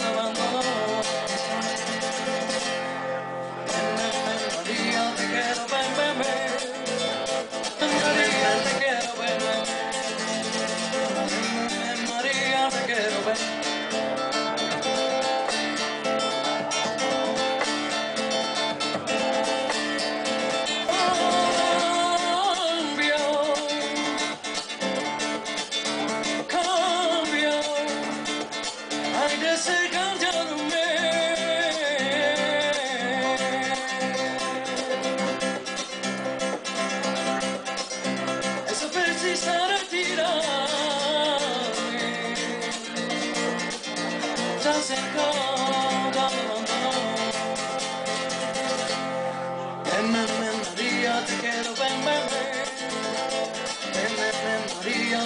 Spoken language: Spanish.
love. precisa retirarme tan cerca de En María te quiero, ven, ven, ven. María